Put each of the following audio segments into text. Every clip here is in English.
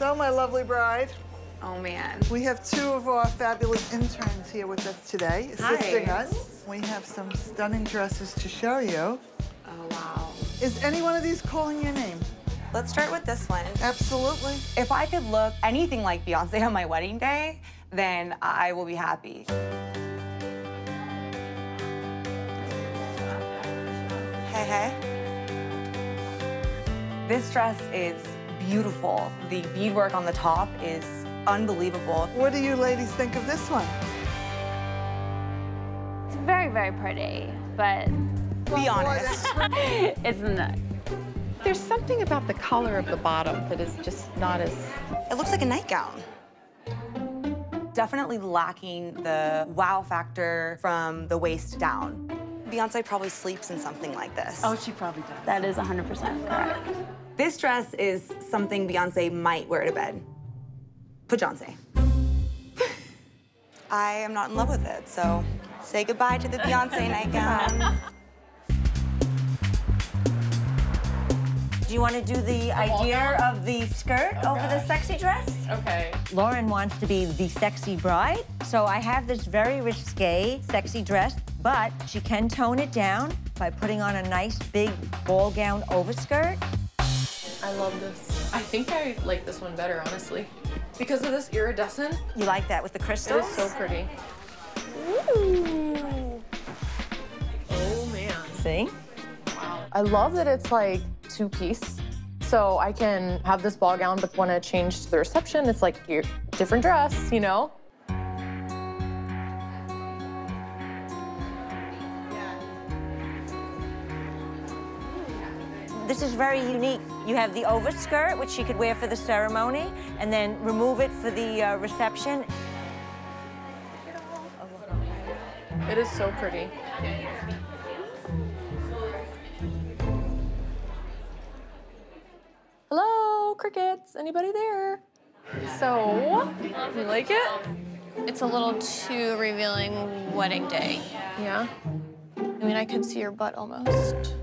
So, my lovely bride, Oh man. we have two of our fabulous interns here with us today, assisting Hi. us. We have some stunning dresses to show you. Oh wow. Is any one of these calling your name? Let's start with this one. Absolutely. If I could look anything like Beyonce on my wedding day, then I will be happy. Hey, hey. This dress is beautiful. The beadwork on the top is unbelievable. What do you ladies think of this one? It's very, very pretty, but Be honest. it's not. There's something about the color of the bottom that is just not as. It looks like a nightgown. Definitely lacking the wow factor from the waist down. Beyonce probably sleeps in something like this. Oh, she probably does. That is 100% correct. This dress is something Beyonce might wear to bed. Beyonce. I am not in love with it, so say goodbye to the Beyonce nightgown. Do you want to do the idea of the skirt oh, over the sexy dress? Okay. Lauren wants to be the sexy bride, so I have this very risque sexy dress, but she can tone it down by putting on a nice big ball gown overskirt. I love this. I think I like this one better, honestly. Because of this iridescent, You like that with the it crystals? is so pretty. Ooh. Oh, man. See? Wow. I love that it's like two piece. So I can have this ball gown, but when I change to the reception, it's like your different dress, you know? This is very unique. You have the overskirt, which she could wear for the ceremony, and then remove it for the uh, reception. It is so pretty. Hello, crickets. Anybody there? So, you like it? It's a little too revealing wedding day. Yeah. I mean, I could see your butt almost.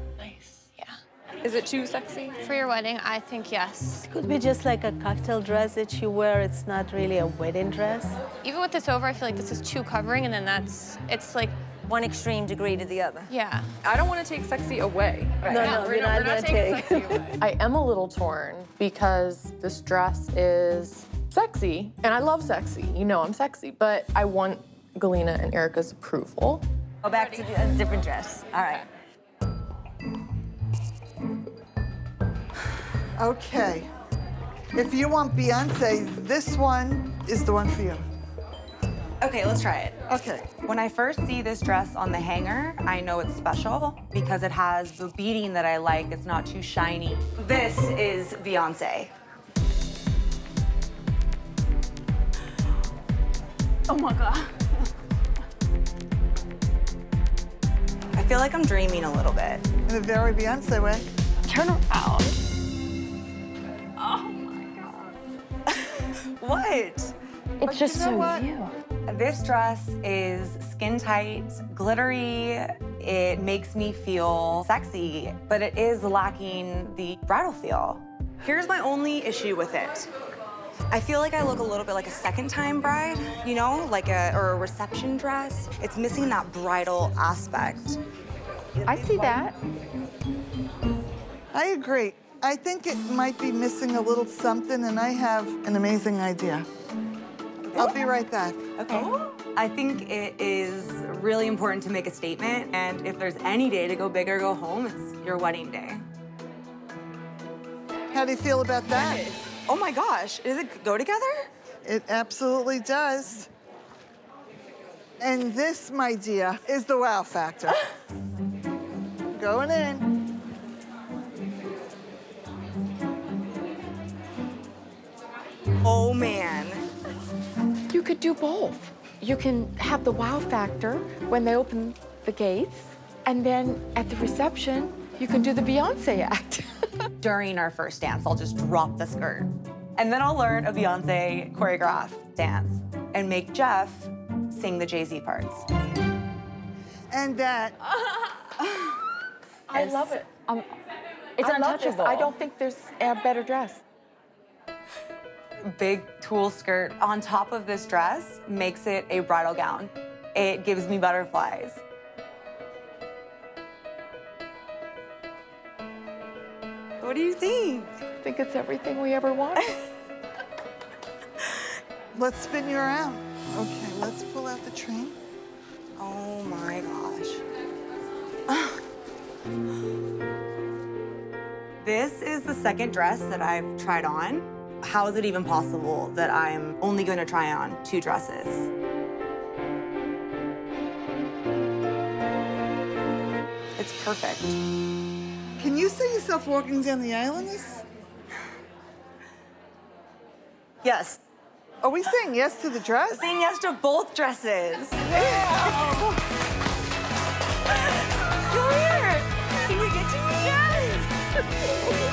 Nice. Yeah. Is it too sexy? For your wedding, I think yes. It could be just like a cocktail dress that you wear. It's not really a wedding dress. Even with this over, I feel like this is too covering, and then that's, it's like, One extreme degree to the other. yeah. I don't want to take sexy away. No, no, we're you're not, not we're not gonna taking take. sexy away. I am a little torn because this dress is sexy, and I love sexy. You know I'm sexy, but I want Galena and Erica's approval. Go back to the, a different dress. All right. Okay. If you want Beyonce, this one is the one for you. Okay, let's try it. Okay. When I first see this dress on the hanger, I know it's special because it has the beading that I like. It's not too shiny. This is Beyonce. Oh my God. I feel like I'm dreaming a little bit. In a very Beyonce way. Turn around. What? It's just you know so what? you. This dress is skin tight, glittery. It makes me feel sexy, but it is lacking the bridal feel. Here's my only issue with it. I feel like I look a little bit like a second time bride, you know, like a or a reception dress. It's missing that bridal aspect. I see that. I agree. I think it might be missing a little something, and I have an amazing idea. I'll be right back. Okay. I think it is really important to make a statement, and if there's any day to go big or go home, it's your wedding day. How do you feel about that? Oh my gosh, does it go together? It absolutely does. And this, my dear, is the wow factor. Going in. Man. You could do both. You can have the wow factor when they open the gates, and then at the reception, you can do the Beyonce act. During our first dance, I'll just drop the skirt. And then I'll learn a Beyonce choreographed dance and make Jeff sing the Jay-Z parts. And that, I love it. Um, It's I untouchable. I don't think there's a better dress. Big tulle skirt on top of this dress makes it a bridal gown. It gives me butterflies. What do you think? I think it's everything we ever wanted. Let's spin you around. Okay, let's pull out the train. Oh my gosh. this is the second dress that I've tried on. How is it even possible that I'm only going to try on two dresses? It's perfect. Can you see yourself walking down the aisle in this? Yes. Are we saying yes to the dress? Saying yes to both dresses. Come here. Can we get you? Yes.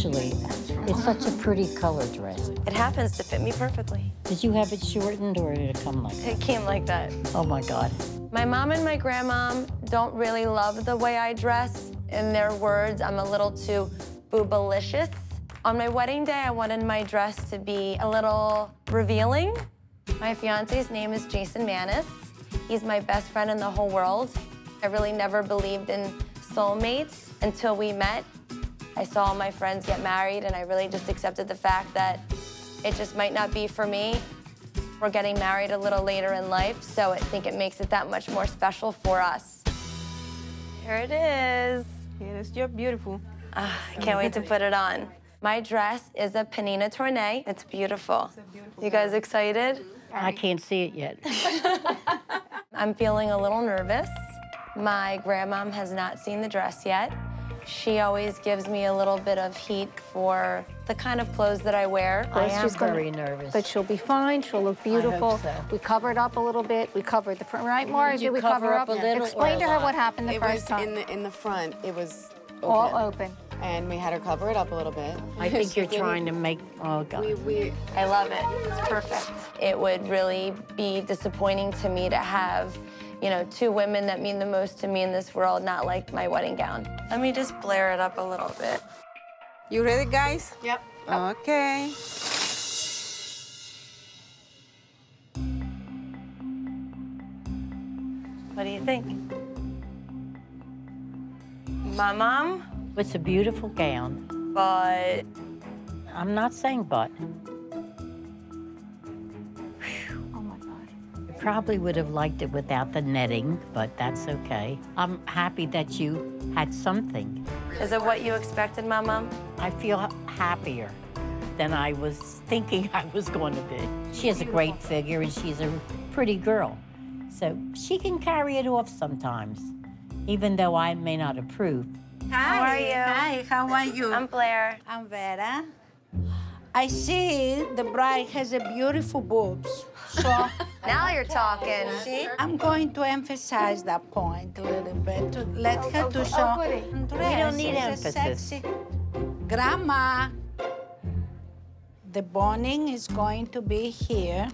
Actually, it's such a pretty color dress. It happens to fit me perfectly. Did you have it shortened or did it come like that? It came like that. Oh my God. My mom and my grandmom don't really love the way I dress. In their words, I'm a little too boobalicious. On my wedding day, I wanted my dress to be a little revealing. My fiance's name is Jason Manis. He's my best friend in the whole world. I really never believed in soulmates until we met. I saw all my friends get married, and I really just accepted the fact that it just might not be for me. We're getting married a little later in life, so I think it makes it that much more special for us. Here it is. Yes, you're beautiful. Ah, I can't wait to put it on. My dress is a Pnina Tornai. It's beautiful. You guys excited? I can't see it yet. I'm feeling a little nervous. My grandmom has not seen the dress yet. She always gives me a little bit of heat for the kind of clothes that I wear. I am she's gonna- very nervous. But she'll be fine. She'll look beautiful. so. We covered up a little bit. We covered the front. Right, Maura? Did Did, we cover cover up a little Explain to her what? what happened the it first was time. in the in the front. It was open, All open. and we had her cover it up a little bit. I think you're trying to make, oh God. We, we I love it. It's perfect. It would really be disappointing to me to have, you know, two women that mean the most to me in this world not like my wedding gown. Let me just blare it up a little bit. You ready, guys? Yep. Okay. What do you think? My mom, It's a beautiful gown. but I'm not saying but. Probably would have liked it without the netting, but that's okay. I'm happy that you had something. is it what you expected, my mom? I feel happier than I was thinking I was going to be. She has a great figure and she's a pretty girl. So she can carry it off sometimes, even though I may not approve. How are you? Hi, how are you? I'm Blair. I'm Vera. I see the bride has a beautiful boobs. So Now you're talking. see, I'm going to emphasize that point a little bit to let her to show. Oh, goody. Dress don't need is emphasis. Sexy. Grandma, the boning is going to be here.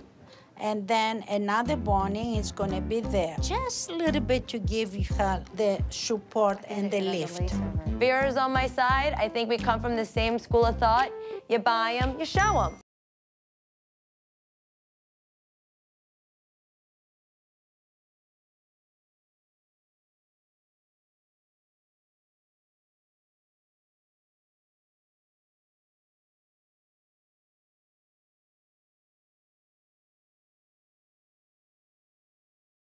And then another boning is going to be there. Just a little bit to give her the support and the lift. Vera's on my side. I think we come from the same school of thought. You buy them, you show them.